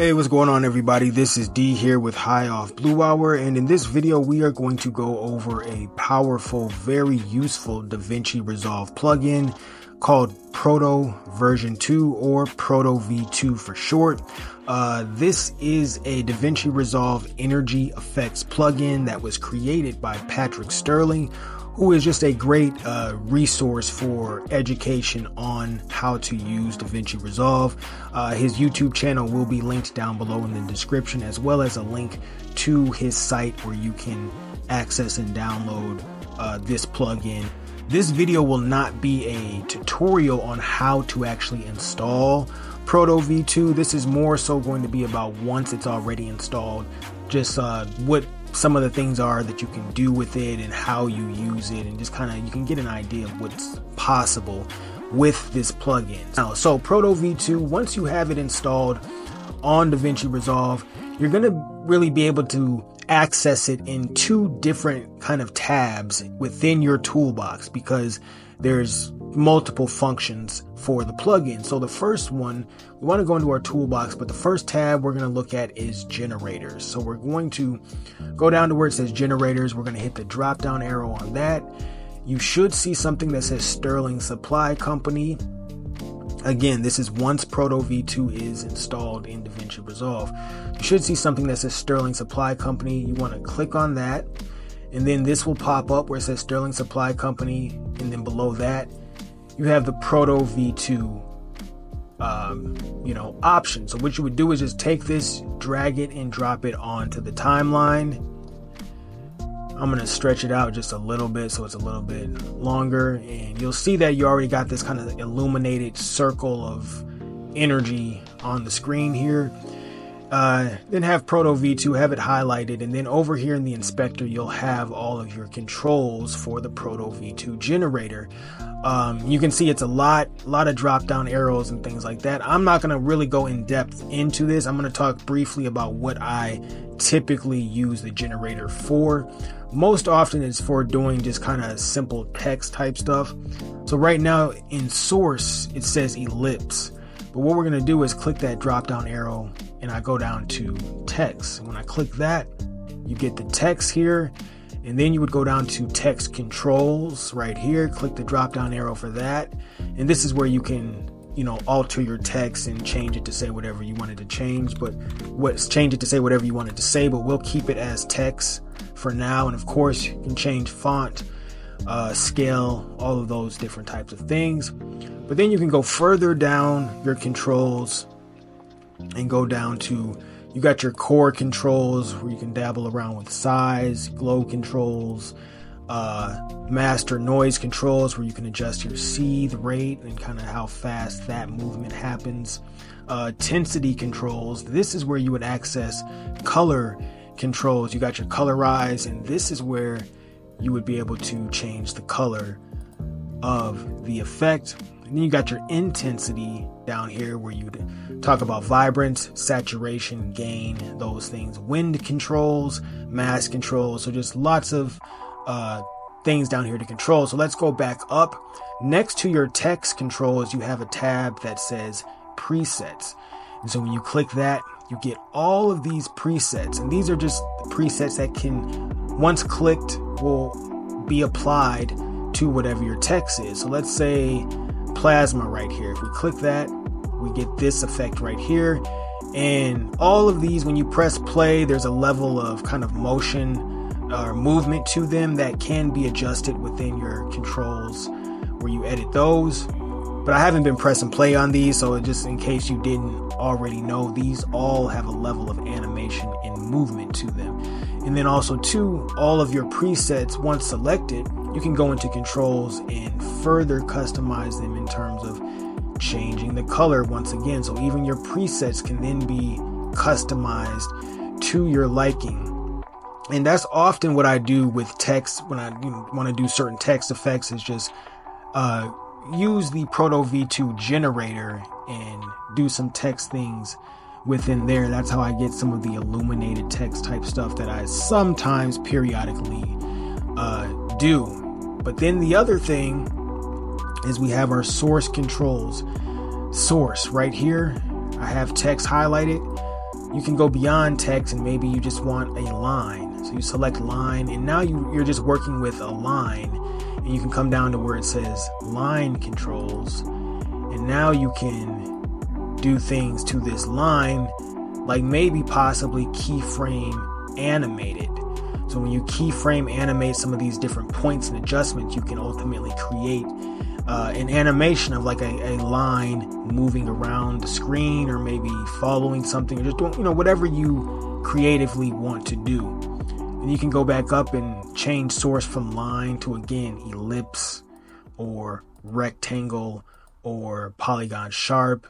Hey, what's going on everybody? This is D here with High Off Blue Hour and in this video we are going to go over a powerful, very useful DaVinci Resolve plugin called Proto version 2 or Proto V2 for short. Uh, this is a DaVinci Resolve energy effects plugin that was created by Patrick Stirling who is just a great uh, resource for education on how to use DaVinci Resolve. Uh, his YouTube channel will be linked down below in the description, as well as a link to his site where you can access and download uh, this plugin. This video will not be a tutorial on how to actually install Proto V2. This is more so going to be about once it's already installed, just uh, what some of the things are that you can do with it and how you use it and just kind of you can get an idea of what's possible with this plugin. Now, so Proto V2, once you have it installed on DaVinci Resolve, you're going to really be able to access it in two different kind of tabs within your toolbox because there's multiple functions for the plugin. So the first one, we want to go into our toolbox, but the first tab we're going to look at is generators. So we're going to go down to where it says generators. We're going to hit the drop down arrow on that. You should see something that says Stirling Supply Company. Again, this is once Proto V2 is installed in DaVinci Resolve. You should see something that says Stirling Supply Company. You want to click on that. And then this will pop up where it says Stirling Supply Company. And then below that, you have the Proto V2 um, you know, option. So what you would do is just take this, drag it, and drop it onto the timeline. I'm gonna stretch it out just a little bit so it's a little bit longer, and you'll see that you already got this kind of illuminated circle of energy on the screen here. Uh, then have Proto V2, have it highlighted, and then over here in the inspector, you'll have all of your controls for the Proto V2 generator. Um, you can see it's a lot, a lot of drop down arrows and things like that. I'm not going to really go in depth into this. I'm going to talk briefly about what I typically use the generator for. Most often it's for doing just kind of simple text type stuff. So right now in source, it says ellipse. But what we're going to do is click that drop down arrow and I go down to text. When I click that, you get the text here and then you would go down to text controls right here, click the drop down arrow for that. And this is where you can, you know, alter your text and change it to say whatever you wanted to change, but what's change it to say whatever you wanted to say, but we'll keep it as text for now. And of course, you can change font, uh, scale, all of those different types of things. But then you can go further down your controls and go down to you got your core controls where you can dabble around with size, glow controls, uh, master noise controls where you can adjust your seethe rate and kind of how fast that movement happens. Uh, intensity controls. This is where you would access color controls. You got your colorize, and this is where you would be able to change the color of the effect. And then you got your intensity down here where you talk about vibrance, saturation, gain, those things, wind controls, mass controls. So just lots of uh, things down here to control. So let's go back up. Next to your text controls, you have a tab that says presets. And so when you click that, you get all of these presets. And these are just presets that can, once clicked, will be applied to whatever your text is. So let's say plasma right here. If we click that, we get this effect right here. And all of these, when you press play, there's a level of kind of motion or movement to them that can be adjusted within your controls where you edit those. But I haven't been pressing play on these, so just in case you didn't already know, these all have a level of animation and movement to them. And then also, too, all of your presets, once selected, you can go into controls and further customize them changing the color once again. So even your presets can then be customized to your liking. And that's often what I do with text when I you know, want to do certain text effects is just uh, use the Proto V2 generator and do some text things within there. That's how I get some of the illuminated text type stuff that I sometimes periodically uh, do. But then the other thing is we have our source controls. Source right here, I have text highlighted. you can go beyond text and maybe you just want a line. So you select line, and now you, you're just working with a line. And you can come down to where it says line controls. And now you can do things to this line, like maybe possibly keyframe animated. So when you keyframe animate some of these different points and adjustments, you can ultimately create uh, an animation of like a, a line moving around the screen or maybe following something or just doing, you know, whatever you creatively want to do. And you can go back up and change source from line to again ellipse or rectangle or polygon sharp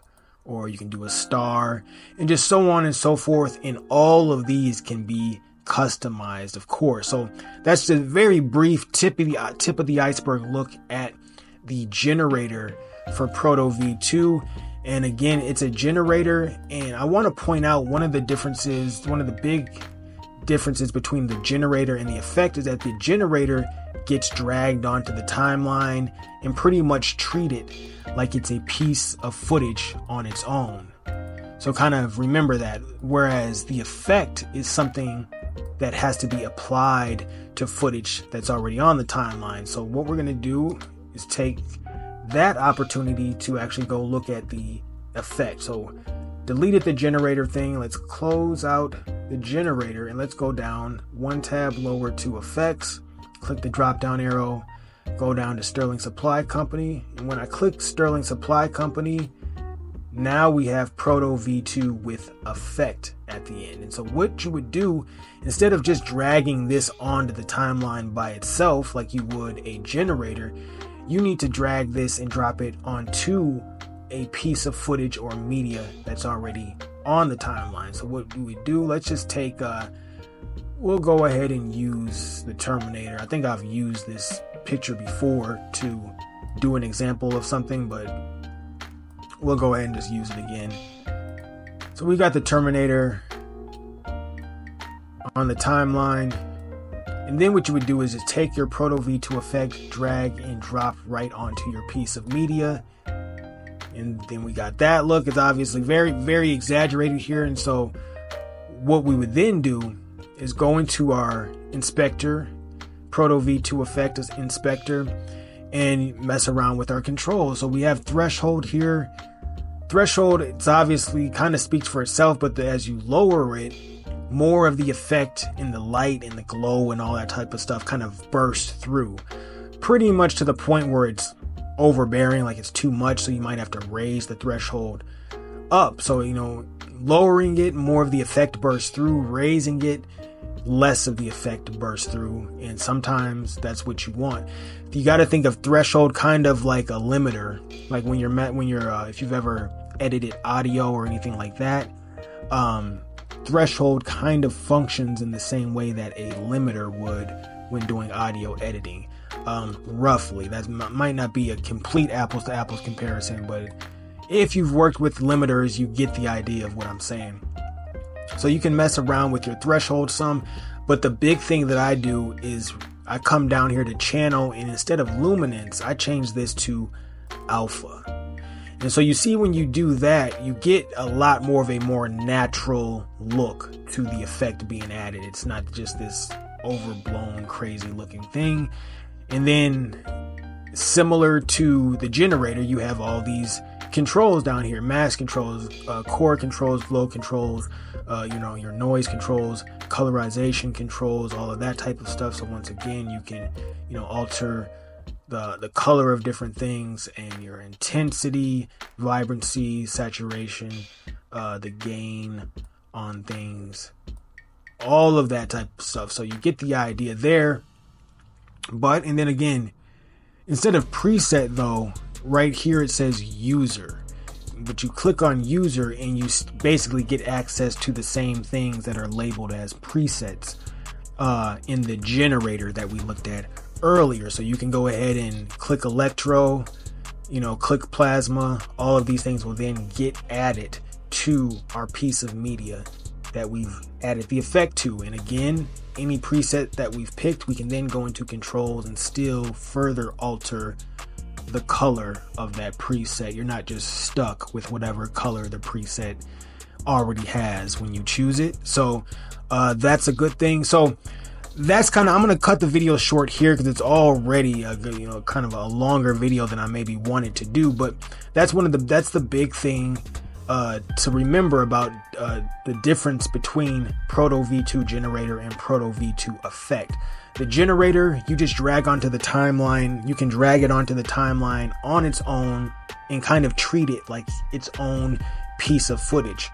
or you can do a star and just so on and so forth. And all of these can be customized, of course. So that's a very brief tip of the tip of the iceberg look at the generator for Proto V2. And again, it's a generator. And I want to point out one of the differences, one of the big differences between the generator and the effect is that the generator gets dragged onto the timeline and pretty much treated like it's a piece of footage on its own. So kind of remember that. Whereas the effect is something that has to be applied to footage that's already on the timeline. So what we're going to do is take that opportunity to actually go look at the effect. So deleted the generator thing. Let's close out the generator and let's go down one tab lower to effects. Click the drop down arrow, go down to Stirling Supply Company. And when I click Stirling Supply Company, now we have Proto V2 with effect at the end. And so what you would do, instead of just dragging this onto the timeline by itself like you would a generator, you need to drag this and drop it onto a piece of footage or media that's already on the timeline. So what do we do? Let's just take uh we'll go ahead and use the Terminator. I think I've used this picture before to do an example of something, but we'll go ahead and just use it again. So we got the Terminator on the timeline. And then what you would do is just take your Proto V2 effect, drag and drop right onto your piece of media. And then we got that look. It's obviously very, very exaggerated here. And so what we would then do is go into our inspector, Proto V2 effect as inspector, and mess around with our controls. So we have threshold here. Threshold, it's obviously kind of speaks for itself, but the, as you lower it, more of the effect in the light and the glow and all that type of stuff kind of burst through. Pretty much to the point where it's overbearing, like it's too much, so you might have to raise the threshold up. So, you know, lowering it, more of the effect bursts through, raising it, less of the effect bursts through. And sometimes that's what you want. You got to think of threshold kind of like a limiter, like when you're met, when you're, uh, if you've ever edited audio or anything like that. Um, threshold kind of functions in the same way that a limiter would when doing audio editing. Um, roughly, that might not be a complete apples to apples comparison, but if you've worked with limiters, you get the idea of what I'm saying. So you can mess around with your threshold some, but the big thing that I do is I come down here to channel and instead of luminance, I change this to alpha. And so you see when you do that, you get a lot more of a more natural look to the effect being added. It's not just this overblown, crazy looking thing. And then similar to the generator, you have all these controls down here, mask controls, uh, core controls, flow controls, uh, you know, your noise controls, colorization controls, all of that type of stuff. So once again, you can, you know, alter the the color of different things and your intensity, vibrancy, saturation, uh, the gain on things, all of that type of stuff. So you get the idea there. But and then again, instead of preset though, right here it says user. But you click on user and you basically get access to the same things that are labeled as presets uh, in the generator that we looked at earlier. So you can go ahead and click electro, you know, click plasma. All of these things will then get added to our piece of media that we've added the effect to. And again, any preset that we've picked, we can then go into controls and still further alter the color of that preset. You're not just stuck with whatever color the preset already has when you choose it. So uh, that's a good thing. So that's kind of I'm gonna cut the video short here because it's already a you know kind of a longer video than I maybe wanted to do. But that's one of the that's the big thing uh, to remember about uh, the difference between Proto V2 generator and Proto V2 effect. The generator you just drag onto the timeline. You can drag it onto the timeline on its own and kind of treat it like its own piece of footage.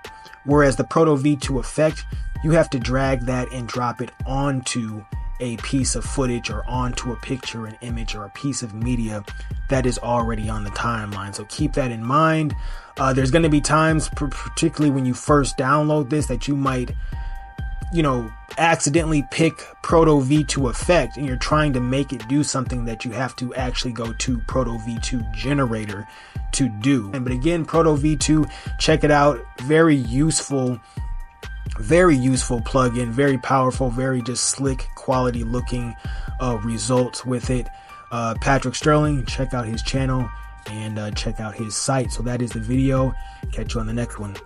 Whereas the Proto V2 effect, you have to drag that and drop it onto a piece of footage or onto a picture, an image, or a piece of media that is already on the timeline. So keep that in mind. Uh, there's going to be times, particularly when you first download this, that you might you know, accidentally pick Proto V2 effect and you're trying to make it do something that you have to actually go to Proto V2 generator to do. And but again, Proto V2, check it out. Very useful, very useful plugin, very powerful, very just slick, quality looking uh, results with it. Uh, Patrick Stirling, check out his channel and uh, check out his site. So that is the video. Catch you on the next one.